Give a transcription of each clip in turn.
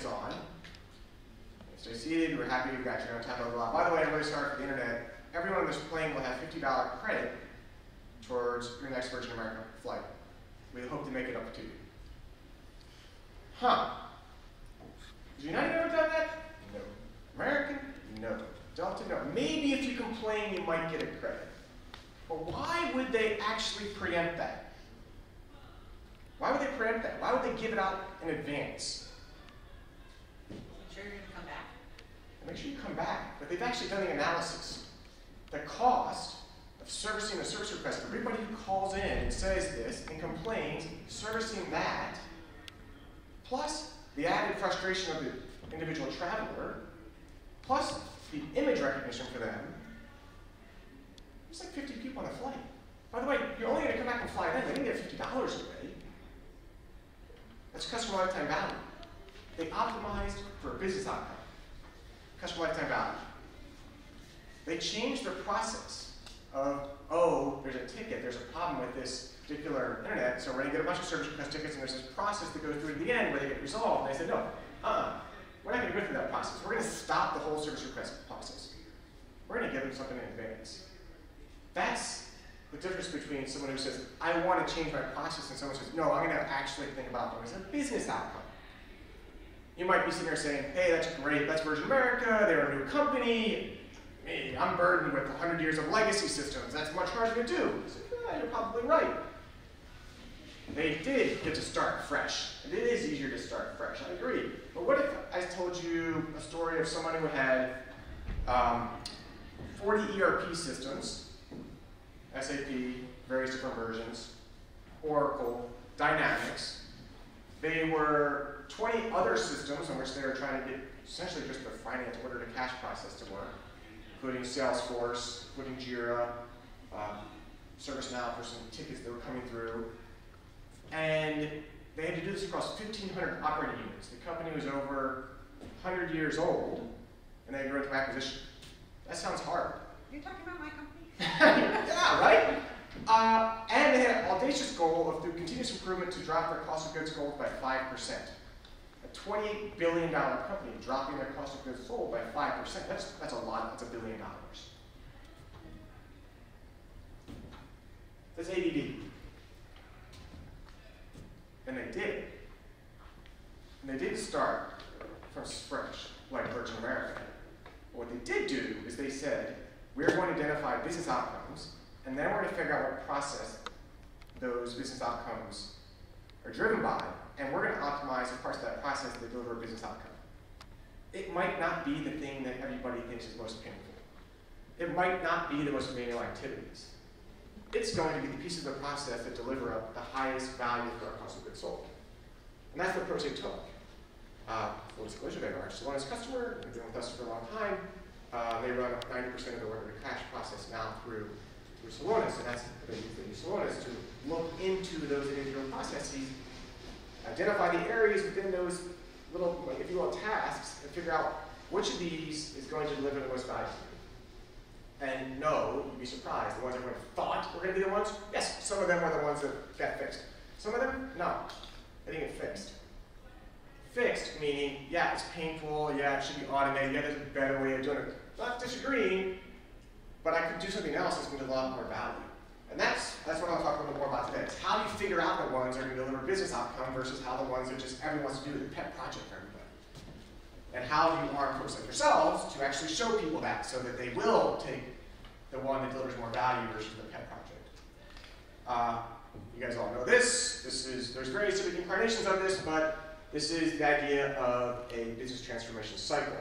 gets on. Stay seated, we're happy you've got your own time, blah, blah. By the way, I'm really sorry for the internet. Everyone on this plane will have $50 credit towards your next Virgin America flight. We hope to make it up to you. Huh. Has United ever done that? No. American? No. Delta? No. Maybe if you complain, you might get a credit. But why would they actually preempt that? Why would they preempt that? Why would they give it out in advance? Make sure you're going to come back. Make sure you come back. But they've actually done the analysis. The cost of servicing a service request, for everybody who calls in and says this and complains, servicing that, plus the added frustration of the individual traveler, plus the image recognition for them, there's like 50 people on the flight. By the way, you're only going to come back and fly then. They didn't get $50 away. That's customer lifetime value. They optimized for a business outcome. Customer lifetime value. They changed their process of, oh, there's a ticket, there's a problem with this particular internet, so we're to get a bunch of service request tickets, and there's this process that goes through to the end where they get resolved. And they said, no, uh-uh, we're not going to go through that process. We're going to stop the whole service request process. We're going to give them something in advance. That's the difference between someone who says, I want to change my process, and someone who says, no, I'm going to actually think about them as a business outcome. You might be sitting there saying, hey, that's great, that's Virgin America, they're a new company, me, I'm burdened with 100 years of legacy systems, that's much harder to do. Say, yeah, you're probably right. They did get to start fresh. And It is easier to start fresh, I agree. But what if I told you a story of someone who had um, 40 ERP systems, SAP, various different versions, Oracle, Dynamics. They were 20 other systems in which they were trying to get essentially just the finance order to cash process to work, including Salesforce, including Jira, uh, ServiceNow for some tickets that were coming through. And they had to do this across 1,500 operating units. The company was over 100 years old, and they had to through acquisition. That sounds hard. You're talking about my company? yeah, right? Uh, and they had an audacious goal of through continuous improvement to drop their cost of goods sold by 5%. A $28 billion company dropping their cost of goods sold by 5%. That's, that's a lot, that's a billion dollars. That's ADD. And they did. And they didn't start from scratch like Virgin America. But What they did do is they said, we're going to identify business outcomes, and then we're going to figure out what process those business outcomes are driven by, and we're going to optimize the parts of that process that deliver a business outcome. It might not be the thing that everybody thinks is most painful. It might not be the most manual activities. It's going to be the piece of the process that deliver up the highest value for our cost of goods sold. And that's the approach they took. Uh, full disclosure, they're our Celonis customer, they've been with us for a long time. Uh, they run 90% of the order to cash process now through, through Celonis, and that's they use Celonis to look into those individual processes, identify the areas within those little, if you will, tasks, and figure out which of these is going to deliver the most value. And no, you'd be surprised, the ones everyone thought were going to be the ones, yes, some of them were the ones that got fixed. Some of them, no, they didn't get fixed. Fixed meaning, yeah, it's painful, yeah, it should be automated, yeah, there's a better way of doing it. Not disagreeing, but I could do something else that's going to a lot more value. And that's, that's what I'll talk a little more about today. It's how do you figure out the ones that are going to deliver business outcome versus how the ones that just everyone wants to do the pet project for everybody. And how do you arm folks like yourselves to actually show people that so that they will take the one that delivers more value versus the pet project. Uh, you guys all know this. This is there's various different incarnations of this, but this is the idea of a business transformation cycle.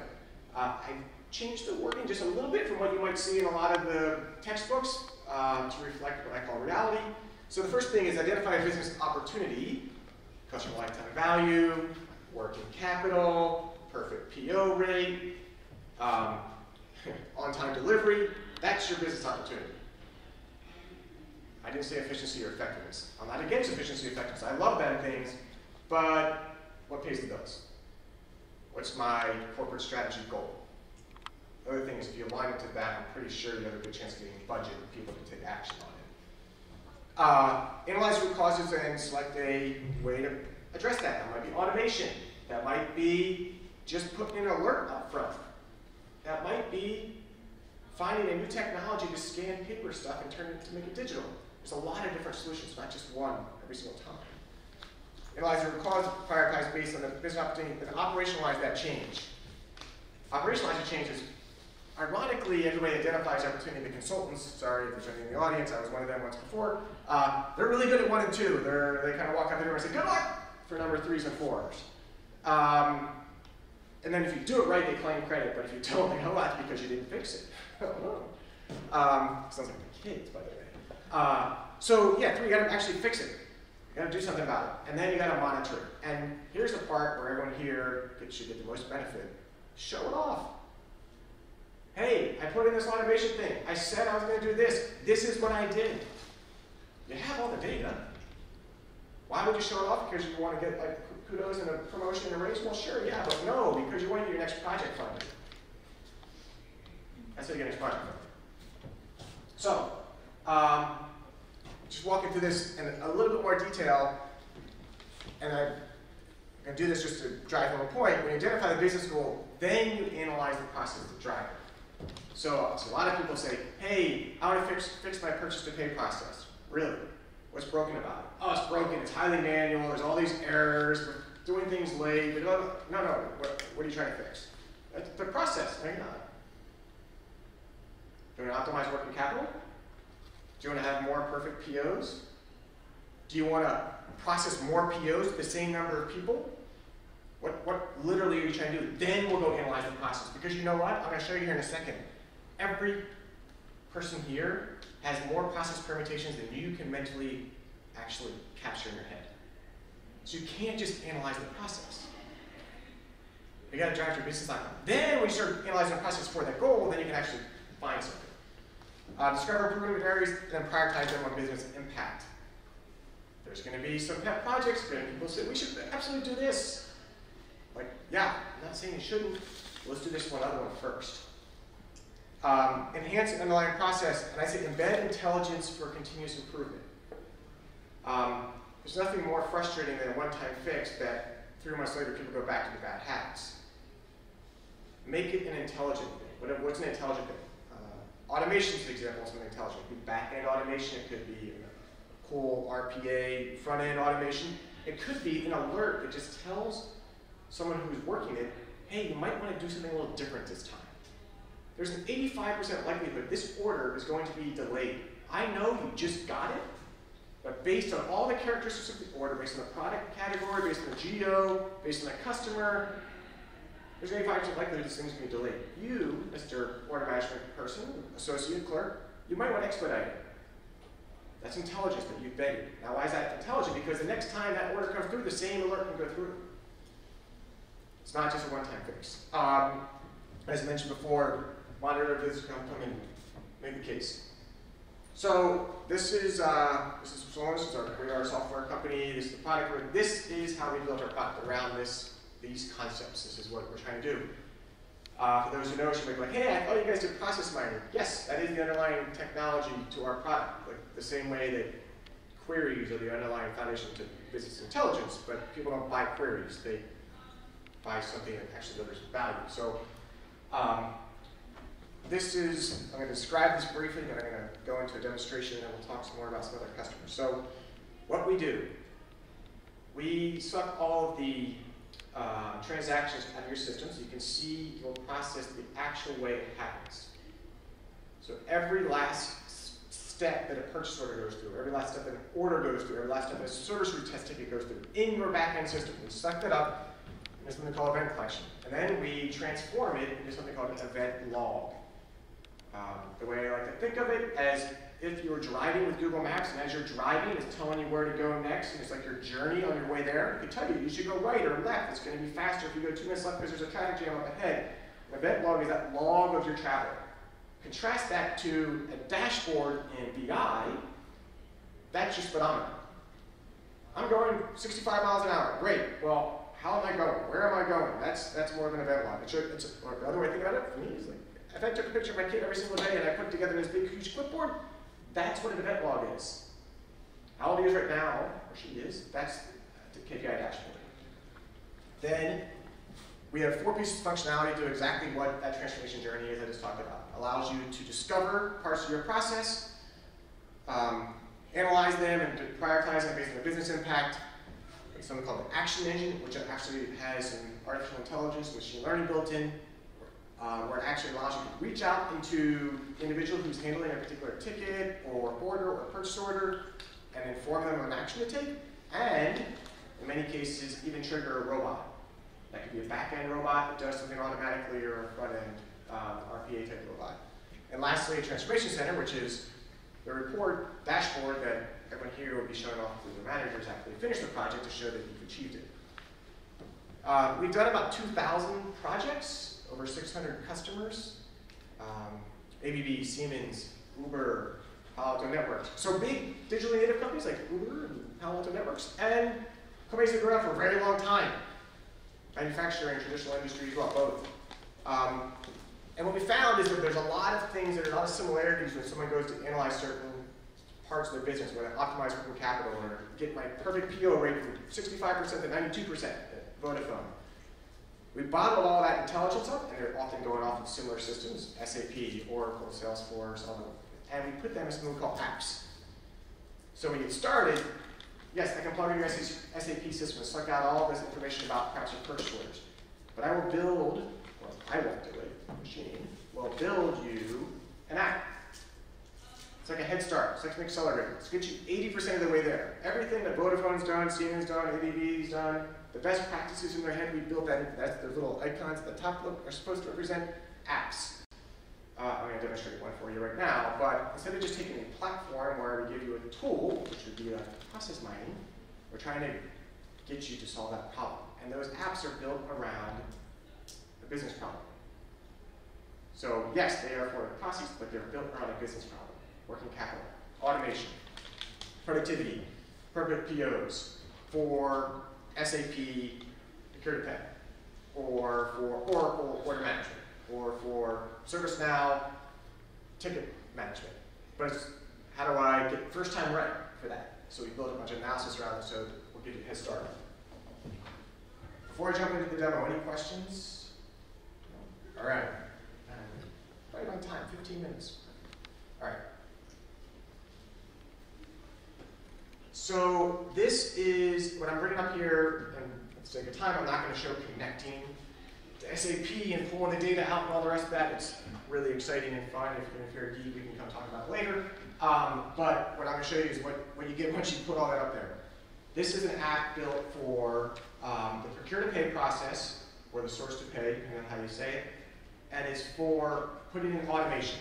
Uh, I changed the wording just a little bit from what you might see in a lot of the textbooks uh, to reflect what I call reality. So the first thing is identify a business opportunity, customer lifetime value, working capital, perfect PO rate, um, on-time delivery. That's your business opportunity. I didn't say efficiency or effectiveness. I'm not against efficiency or effectiveness. I love them things, but what pays the bills? What's my corporate strategy goal? The other thing is if you align it to that, I'm pretty sure you have a good chance of getting budget and people to take action on it. Uh, analyze root causes and select a way to address that. That might be automation. That might be just putting an alert up front. That might be finding a new technology to scan paper stuff and turn it to make it digital. There's a lot of different solutions, not just one every single time. Analyze the cause, prioritize based on the business opportunity, and operationalize that change. Operationalize the change is, ironically, everybody identifies opportunity. The consultants, sorry if there's anyone in the audience, I was one of them once before, uh, they're really good at one and two. They're, they kind of walk out the door and say, good luck for number threes and fours. Um, and then if you do it right, they claim credit, but if you don't, they go, oh, that's because you didn't fix it. oh. Um, sounds like the kids, by the way. Uh, so yeah, three, you gotta actually fix it. You gotta do something about it. And then you gotta monitor it. And here's the part where everyone here should get the most benefit. Show it off. Hey, I put in this automation thing. I said I was gonna do this. This is what I did. You have all the data. Why would you show it off? Because you want to get like kudos and a promotion and a raise? Well, sure, yeah, but no, because you want to get your next project funded. That's how you get next project funded. So, um, just walking through this in a little bit more detail, and I, am going to do this just to drive home a point. When you identify the business goal, then you analyze the process to drive it. So, so a lot of people say, hey, I want to fix, fix my purchase to pay process. Really? What's broken about it? Oh, it's broken. It's highly manual. There's all these errors. We're doing things late. No, no. What, what are you trying to fix? The process. No, you're not. Do you want to optimize working capital? Do you want to have more perfect POs? Do you want to process more POs with the same number of people? What, what literally are you trying to do? Then we'll go analyze the process. Because you know what? I'm going to show you here in a second. Every person here has more process permutations than you can mentally actually capture in your head. So you can't just analyze the process. You got to drive your business outcome. Then when you start analyzing the process for that goal, then you can actually find something. Uh, discover improvement areas and then prioritize them on business impact. There's going to be some pet projects, people say, we should absolutely do this. Like, yeah, I'm not saying you shouldn't. Let's do this one other one first. Um, enhance the underlying process, and I say embed intelligence for continuous improvement. Um, there's nothing more frustrating than a one-time fix that three months later people go back to the bad habits. Make it an intelligent thing. what's an intelligent thing? Uh, automation is an example of something intelligent. It could be back-end automation, it could be a cool RPA front-end automation. It could be an alert that just tells someone who's working it, hey, you might want to do something a little different this time there's an 85% likelihood this order is going to be delayed. I know you just got it, but based on all the characteristics of the order, based on the product category, based on the geo, based on the customer, there's an 85% likelihood this thing's going to be delayed. You, Mr. Order Management person, associate clerk, you might want to expedite it. That's intelligence that you've vetted. Now, why is that intelligent? Because the next time that order comes through, the same alert can go through. It's not just a one-time fix. Um, as mentioned before, monitor visits come, come and make the case. So this is uh, this is Solar. This is our we are a software company. This is the product. This is how we built our product around this these concepts. This is what we're trying to do. Uh, for those who know, you might be like, hey, I thought you guys did process mining. Yes, that is the underlying technology to our product. Like the same way that queries are the underlying foundation to business intelligence, but people don't buy queries. They buy something that actually delivers value. So um, this is, I'm going to describe this briefly, then I'm going to go into a demonstration, and we'll talk some more about some other customers. So what we do, we suck all of the uh, transactions out of your system so you can see your process the actual way it happens. So every last step that a purchase order goes through, every last step that an order goes through, every last step that a service test ticket goes through in your backend system, we suck that up into something called event collection. And then we transform it into something called an event log. Um, the way I like to think of it as if you're driving with Google Maps, and as you're driving, it's telling you where to go next, and it's like your journey on your way there. It can tell you you should go right or left. It's going to be faster if you go two minutes left because there's a traffic jam up ahead. An event log is that log of your travel. Contrast that to a dashboard in BI. That's your speedometer. I'm going 65 miles an hour. Great. Well, how am I going? Where am I going? That's that's more of an event log. It it's, or the other way to think about it for me is like if I took a picture of my kid every single day and I put it together this big, huge clipboard, that's what an event log is. How old he is right now, or she is, that's the KPI dashboard. Then we have four pieces of functionality to exactly what that transformation journey is I just talked about. Allows you to discover parts of your process, um, analyze them and prioritize them based on the business impact. Something called the action engine, which actually has some artificial intelligence, machine learning built in, uh, where it actually allows you to reach out into the individual who's handling a particular ticket or order or purchase order and inform them of an action to take, and in many cases, even trigger a robot. That could be a back-end robot that does something automatically or a front-end um, RPA type robot. And lastly, a transformation center, which is the report dashboard that everyone here will be showing off to the managers after they finish the project to show that you've achieved it. Uh, we've done about 2,000 projects, over 600 customers. Um, ABB, Siemens, Uber, Palo Alto Networks. So big digitally native companies like Uber and Palo Alto Networks, and companies that have been around for a very long time. Manufacturing, traditional industries, well, both. Um, and what we found is that there's a lot of things, there are a lot of similarities when someone goes to analyze certain parts of their business, whether optimize working capital or get my perfect PO rate from 65% to 92% at Vodafone. We bottled all that intelligence up, and they're often going off of similar systems, SAP, Oracle, Salesforce, all them. And we put them in something called apps. So when you get started, yes, I can plug in your SAP system and suck out all this information about perhaps your purchase orders. But I will build, well, I won't do it, machine will build you an app. It's like a head start, it's like an accelerator. It's get you 80% of the way there. Everything that Vodafone's done, Siemens done, ABB's done, the best practices in their head, we built that. That's their little icons at the top look are supposed to represent apps. Uh, I'm going to demonstrate one for you right now, but instead of just taking a platform where we give you a tool, which would be like process mining, we're trying to get you to solve that problem. And those apps are built around a business problem. So yes, they are for the process, but they're built around a business problem working capital, automation, productivity, perfect POs for SAP Security pay, or for Oracle order management, or for ServiceNow ticket management. But how do I get first time right for that? So we built a bunch of analysis around it so we'll give you a head start. Before I jump into the demo, any questions? All right. Um, right on time, 15 minutes. All right. So this is what I'm bringing up here, and for the sake of time, I'm not going to show connecting to SAP and pulling the data out and all the rest of that. It's really exciting and fun. If, if you're a geek, we can come talk about it later. Um, but what I'm going to show you is what, what you get once you put all that up there. This is an app built for um, the procure to pay process, or the source to pay, depending on how you say it, and it's for putting in automation.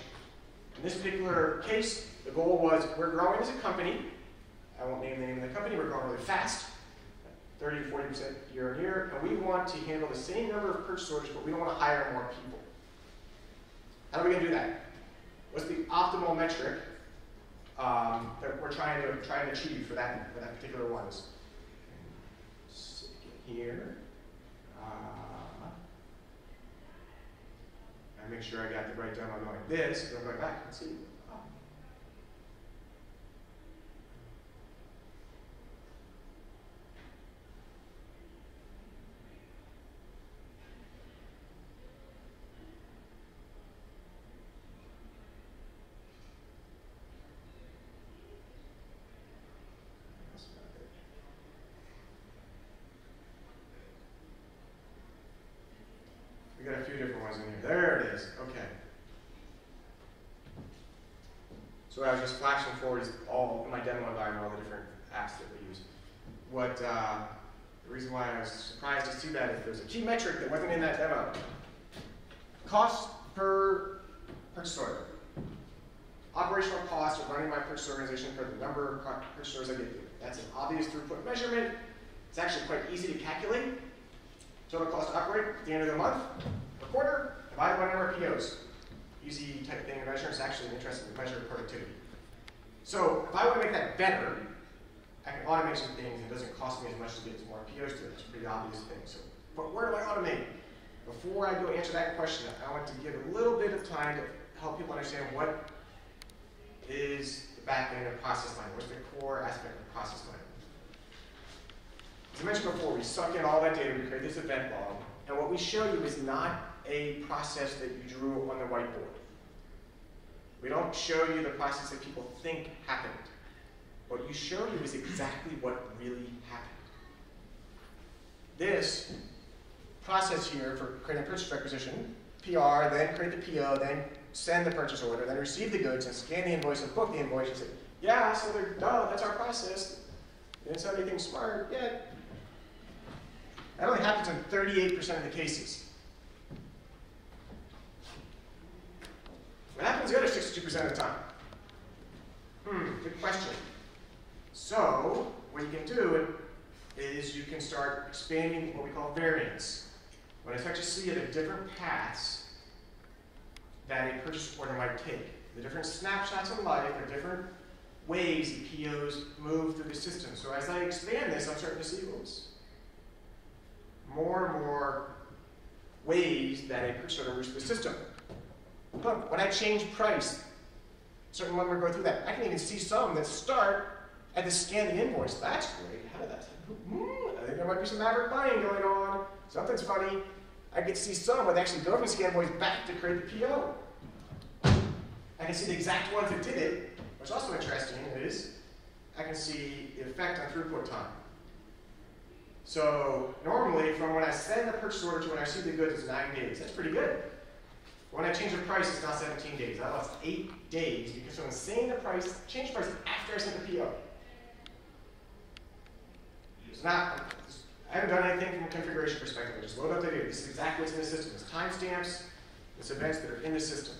In this particular case, the goal was we're growing as a company, I won't name the name of the company, we're growing really fast, 30 to 40% year on year, and we want to handle the same number of purchase orders, but we don't want to hire more people. How are we going to do that? What's the optimal metric um, that we're trying to trying to achieve for that for that particular one? Here. Uh, I make sure I got the right demo going. This, I'm going back and see. Here. There it is. Okay. So I was just flashing forward is all in my demo environment, all the different apps that we use. What uh, the reason why I was surprised is too bad that is there's a key metric that wasn't in that demo. Cost per purchase order. Operational cost of running my purchase organization for the number of purchase orders I get through. That's an obvious throughput measurement. It's actually quite easy to calculate. Total cost to operate at the end of the month, quarter, divided by number of POs. Easy type thing to measure. It's actually an interesting measure of productivity. So if I want to make that better, I can automate some things. It doesn't cost me as much to get more POs to it. It's a pretty obvious thing. So, but where do I automate? Before I go answer that question, I want to give a little bit of time to help people understand what is the back end of process mining. What's the core aspect of process mining? As I mentioned before, we suck in all that data, we create this event log, and what we show you is not a process that you drew on the whiteboard. We don't show you the process that people think happened. What you show you is exactly what really happened. This process here for creating a purchase requisition, PR, then create the PO, then send the purchase order, then receive the goods and scan the invoice and book the invoice. You say, yeah, so they're, no, that's our process. You didn't say anything smart yet. That only happens in 38% of the cases. What happens the other 62% of the time? Hmm, good question. So, what you can do is you can start expanding what we call variance. When I start to see the different paths that a purchase order might take, the different snapshots of life, the different ways the POs move through the system. So as I expand this, I'm starting to see, oops, more and more ways that a purchase order moves through the system. But when I change price, certain will go through that. I can even see some that start at the scan the invoice. That's great. How did that hmm, I think there might be some maverick buying going on. Something's funny. I can see some that actually go from the scan invoice back to create the PO. I can see the exact ones that did it. What's also interesting is I can see the effect on throughput time. So normally, from when I send the purchase order to when I see the goods, it's nine days. That's pretty good. When I change the price, it's not 17 days. I lost eight days because I'm saying the price, change the price after I sent the PO. It's not, I haven't done anything from a configuration perspective. I just load up the data. This is exactly what's in the system. It's timestamps, it's events that are in the system.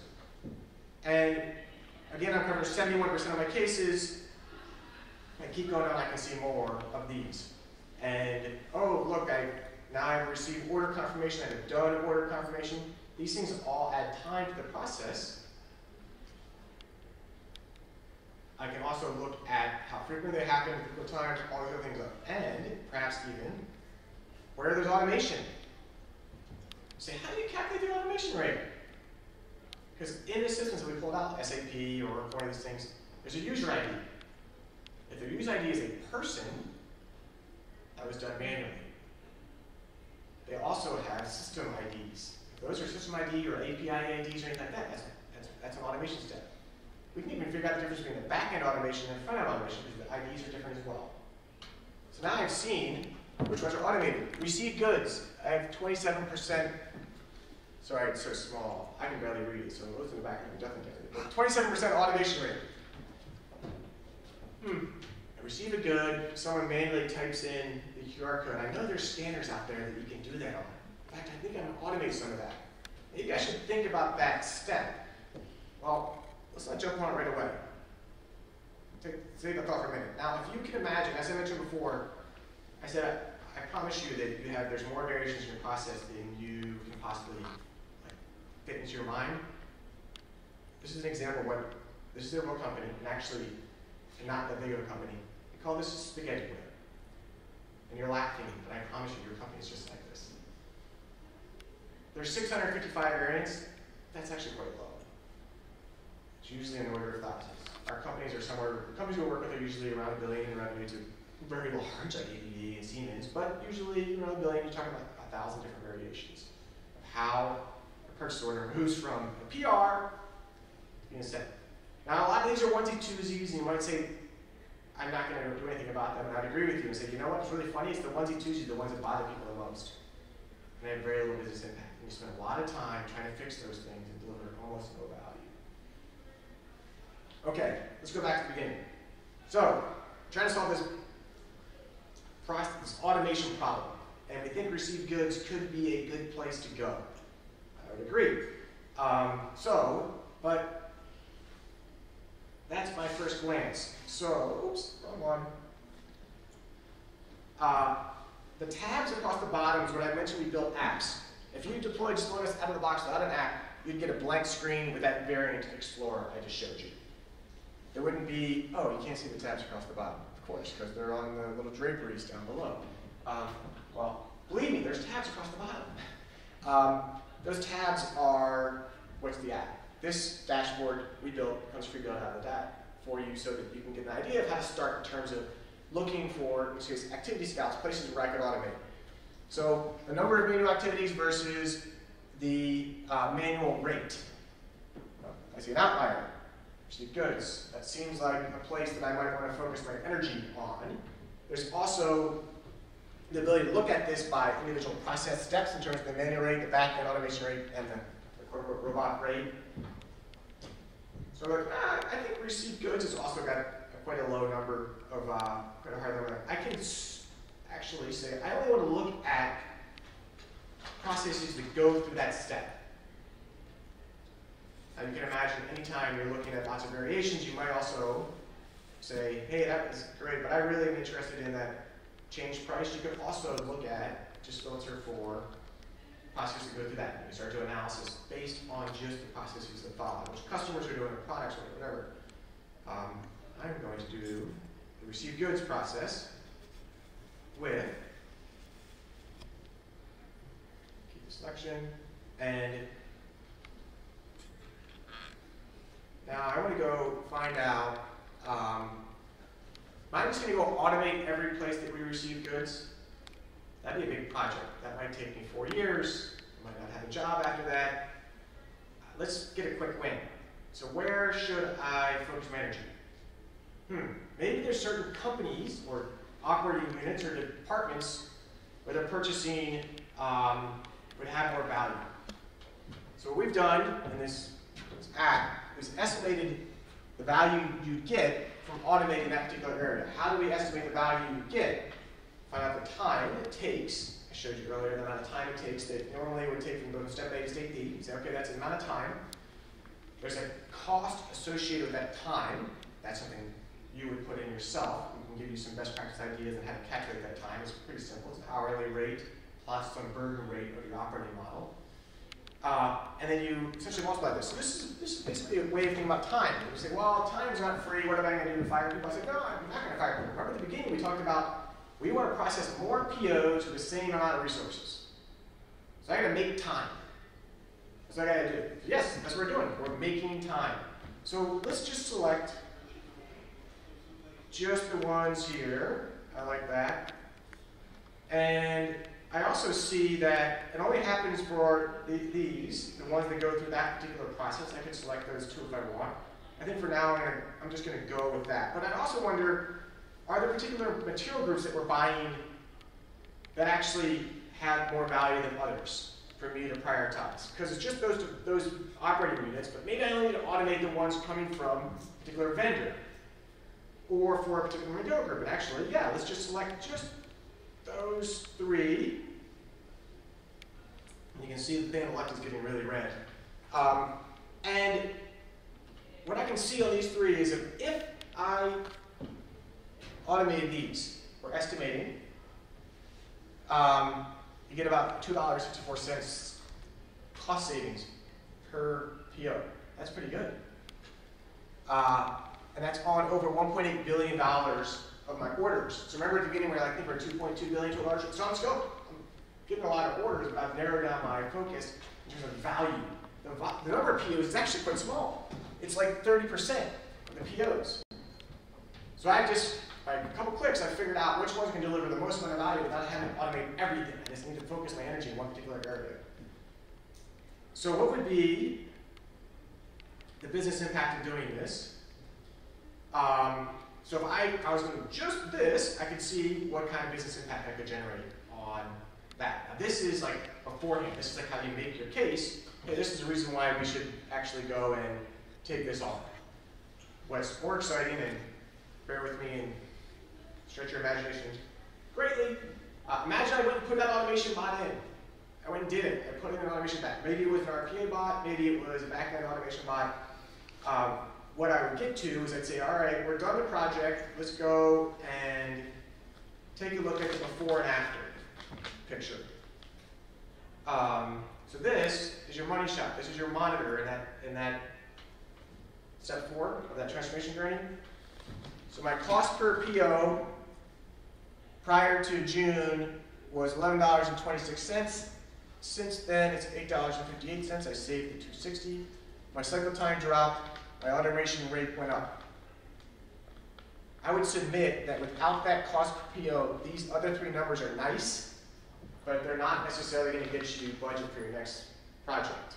And again, I've covered 71% of my cases. I keep going on, I can see more of these. And, oh, look, I now I've received order confirmation, I've done order confirmation. These things all add time to the process. I can also look at how frequently they happen, typical times, all the other things up. And perhaps even where there's automation. Say, how do you calculate the automation rate? Because in the systems that we pulled out, SAP or one of these things, there's a user ID. If the user ID is a person, that was done manually. They also have system IDs. Those are system ID or API IDs or anything like that, that's, that's, that's an automation step. We can even figure out the difference between the back-end automation and the front-end automation because the IDs are different as well. So now I've seen which ones are automated. Receive goods. I have 27%. Sorry, it's so small. I can barely read it, so those in the back can definitely get it. 27% automation rate. Hmm. I receive a good, someone manually types in the QR code. I know there's scanners out there that you can do that on. In fact, I think I'm going to automate some of that. Maybe I should think about that step. Well, let's not jump on it right away. Take, take the thought for a minute. Now, if you can imagine, as I mentioned before, I said, I, I promise you that you have, there's more variations in your process than you can possibly like, fit into your mind. This is an example of what, this is a real company, and actually, not that big of a company. We call this spaghetti whip. And you're laughing, but I promise you, your company is just like. There's 655 variants. That's actually quite low. It's usually in the order of thousands. Our companies are somewhere, the companies we work with are usually around a billion in revenue to very large, like ABB and Siemens, but usually around a billion, you're talking about a thousand different variations of how a purchase order moves from a PR being sent. Now, a lot of these are onesie twosies, and you might say, I'm not going to do anything about them, and I'd agree with you and say, you know what's really funny? It's the onesie twosies, the ones that bother people the most. And they have very little business impact. You spend a lot of time trying to fix those things and deliver almost no value. Okay, let's go back to the beginning. So, trying to solve this, process, this automation problem. And we think received goods could be a good place to go. I would agree. Um, so, but that's my first glance. So, oops, wrong one. Uh, the tabs across the bottom is what I mentioned we built apps. If you deployed Celonis out of the box without an app, you'd get a blank screen with that variant Explorer I just showed you. There wouldn't be, oh, you can't see the tabs across the bottom, of course, because they're on the little draperies down below. Um, well, believe me, there's tabs across the bottom. Um, those tabs are, what's the app? This dashboard we built comes pre-built out of that for you so that you can get an idea of how to start in terms of looking for, in case, activity scouts, places where I could automate. So the number of manual activities versus the uh, manual rate. I see an outlier. I see goods. That seems like a place that I might want to focus my energy on. There's also the ability to look at this by individual process steps in terms of the manual rate, the back-end automation rate, and the, the robot rate. So like, ah, I think received goods has also got quite a low number of, uh, quite a high number. I can actually say, I only want to look at processes that go through that step. Now you can imagine anytime you're looking at lots of variations, you might also say, hey, that was great, but I really am interested in that change price. You could also look at, just filter for processes that go through that. You start to analysis based on just the processes that follow, which customers are doing, or products, or whatever. Um, I'm going to do the receive goods process with keep the selection and now I want to go find out um, am I just going to go automate every place that we receive goods? That'd be a big project. That might take me four years. I might not have a job after that. let's get a quick win. So where should I focus my energy? Hmm, maybe there's certain companies or operating units or departments where they're purchasing um, would have more value. So what we've done in this, this is estimated the value you get from automating that particular area. How do we estimate the value you get? Find out the time it takes. I showed you earlier the amount of time it takes that normally would take from going step A to step D. You say, okay, that's the amount of time. There's a cost associated with that time. That's something you would put in yourself. Give you some best practice ideas on how to calculate that time. It's pretty simple. It's an hourly rate plus some burden rate of your operating model. Uh, and then you essentially multiply this. So this is, this is basically a way of thinking about time. You say, well, time's not free. What am I going to do to fire people? I said, no, I'm not going to fire people. Remember at the beginning we talked about we want to process more POs with the same amount of resources. So I got to make time. What I got to do. Yes, that's what we're doing. We're making time. So let's just select just the ones here. I like that. And I also see that it only happens for the, these, the ones that go through that particular process. I can select those two if I want. I think for now I'm, gonna, I'm just going to go with that. But I also wonder, are there particular material groups that we're buying that actually have more value than others for me to prioritize? Because it's just those, those operating units, but maybe I only need to automate the ones coming from a particular vendor or for a particular material group. And actually, yeah, let's just select just those three. And you can see the thing left is getting really red. Um, and what I can see on these three is if, if I automated these, we're estimating, um, you get about $2.54 cost savings per PO. That's pretty good. Uh, and that's on over $1.8 billion of my orders. So remember at the beginning where I think we're 2.2 billion to a large, so I'm still I'm getting a lot of orders, but I've narrowed down my focus in terms of value. The, the number of POs is actually quite small. It's like 30% of the POs. So I just, by a couple clicks, I figured out which ones can deliver the most amount of value without having to automate everything. I just need to focus my energy in one particular area. So what would be the business impact of doing this? Um, so if I, I was doing just this, I could see what kind of business impact I could generate on that. Now this is like beforehand. This is like how you make your case. Hey, this is the reason why we should actually go and take this on. What's more exciting, and bear with me and stretch your imagination greatly, uh, imagine I went and put that automation bot in. I went and did it. I put in an automation bot. Maybe it was an RPA bot, maybe it was a backend automation bot. Um, what I would get to is I'd say, all right, we're done the project. Let's go and take a look at the before and after picture. Um, so this is your money shot. This is your monitor in that, in that step four of that transformation journey. So my cost per PO prior to June was $11.26. Since then, it's $8.58. I saved the 260. My cycle time dropped my automation rate went up. I would submit that without that cost per PO, these other three numbers are nice, but they're not necessarily going to get you budget for your next project.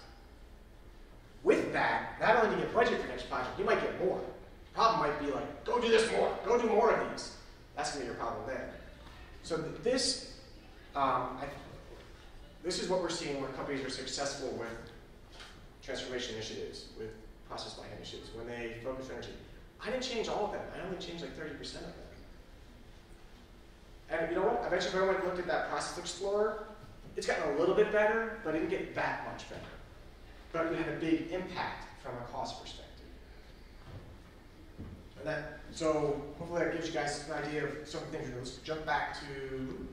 With that, not only do you get budget for your next project, you might get more. The Problem might be like, go do this more, go do more of these. That's going to be your problem then. So this, um, I, this is what we're seeing where companies are successful with transformation initiatives, with process mining initiatives, when they focus energy. I didn't change all of them. I only changed like 30% of them. And you know what? I you if everyone looked at that Process Explorer, it's gotten a little bit better, but it didn't get that much better. But it had a big impact from a cost perspective. And that, so hopefully that gives you guys an idea of some of the things. Let's jump back to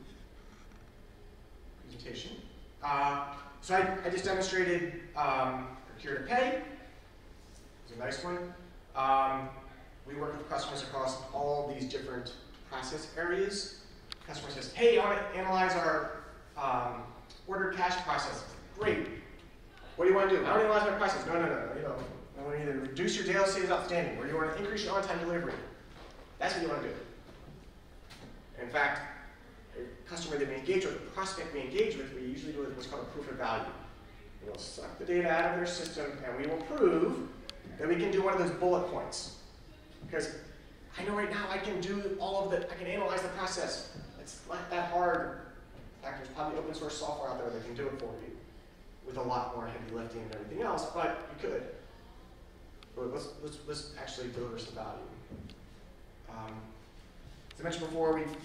presentation. Uh, so I, I just demonstrated um, procure to pay. It's a nice one. Um, we work with customers across all these different process areas. Customer says, hey, I want to analyze our um, ordered cash process. Great. What do you want to do? I want to analyze my process. No, no, no. You know, I want to either reduce your sales outstanding or you want to increase your on-time delivery. That's what you want to do. In fact, a customer that we engage with, a prospect we engage with, we usually do what's called a proof of value. We'll suck the data out of their system and we will prove that we can do one of those bullet points. Because I know right now I can do all of the, I can analyze the process. It's not that hard. In fact, there's probably open source software out there that can do it for you with a lot more heavy lifting and everything else, but you could. But let's, let's, let's actually deliver some value. Um, as I mentioned before, we've,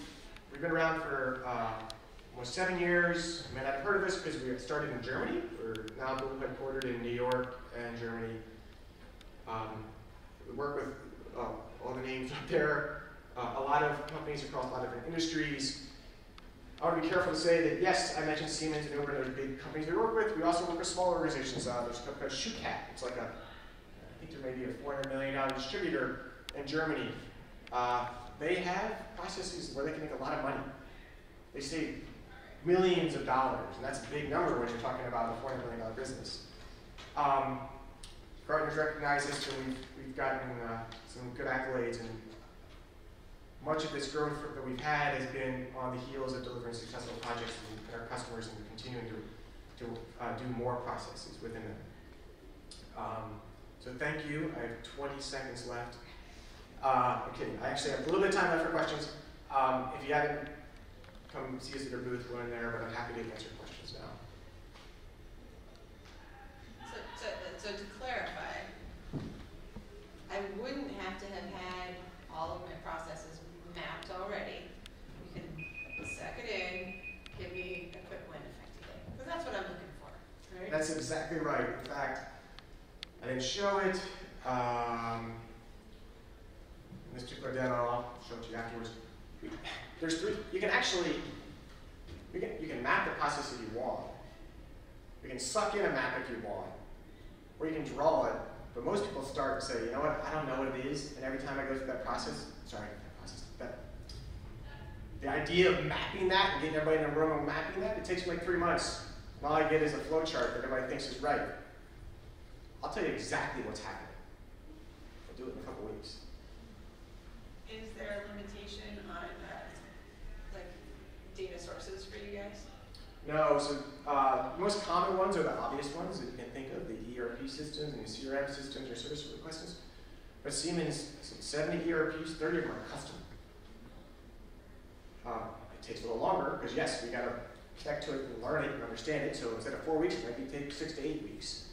we've been around for uh, almost seven years. You may not have heard of this because we started in Germany. We're now headquartered in New York and Germany. Um, we work with uh, all the names up there, uh, a lot of companies across a lot of different industries. I want to be careful to say that, yes, I mentioned Siemens and Uber, those big companies we work with. We also work with small organizations. Uh, there's a company called Schukat. It's like a, I think there may be a $400 million distributor in Germany. Uh, they have processes where they can make a lot of money. They save millions of dollars, and that's a big number when you're talking about a $400 million business. Um, Gartner's recognized this, and we've, we've gotten uh, some good accolades, and much of this growth that we've had has been on the heels of delivering successful projects to our customers and we're continuing to, to uh, do more processes within them. Um, so thank you. I have 20 seconds left. Uh, I'm kidding. I actually have a little bit of time left for questions. Um, if you haven't come see us at our booth, we're in there, but I'm happy to answer questions now. So, so, to clarify, I wouldn't have to have had all of my processes mapped already. You can suck it in, give me a quick win effectively, because that's what I'm looking for, right? That's exactly right. In fact, I didn't show it. Um, in this I'll show it to you afterwards. There's three. You can actually, you can you can map the process if you want. You can suck in a map if you want, or you can draw it. But most people start and say, you know what? I don't know what it is, and every time I go through that process, sorry, that process, that the idea of mapping that and getting everybody in a room and mapping that, it takes me like three months. And all I get is a flow chart that everybody thinks is right. I'll tell you exactly what's happening. I'll do it in a couple weeks. Is there a limitation on, uh, like, data sources for you guys? No, so uh, most common ones are the obvious ones that you can think of, the ERP systems and the CRM systems or service requests. But Siemens, 70 ERPs, 30 of them are custom. Uh, it takes a little longer because yes, we got to connect to it and learn it and understand it. So instead of four weeks, it might take six to eight weeks.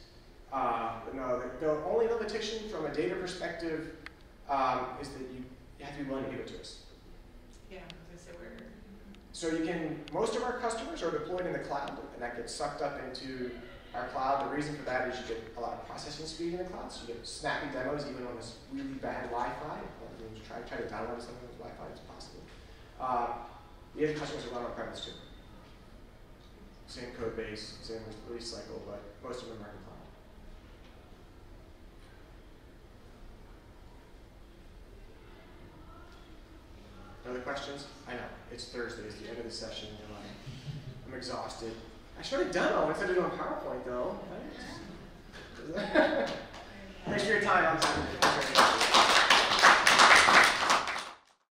Uh, but no, the, the, only limitation from a data perspective um, is that you, you have to be willing to give it to us. Yeah, as we're, So you can, most of our customers are deployed in the cloud, and that gets sucked up into our cloud. The reason for that is you get a lot of processing speed in the cloud, so you get snappy demos even on this really bad Wi-Fi. You try, try to download something with Wi-Fi, it's possible. Uh, we have customers who run on premise too. Same code base, same release cycle, but most of them are in the cloud. Other questions? I know, it's Thursday, it's the end of the session, and I'm, exhausted. I should have done all instead of doing PowerPoint though. Thanks for your time. I'm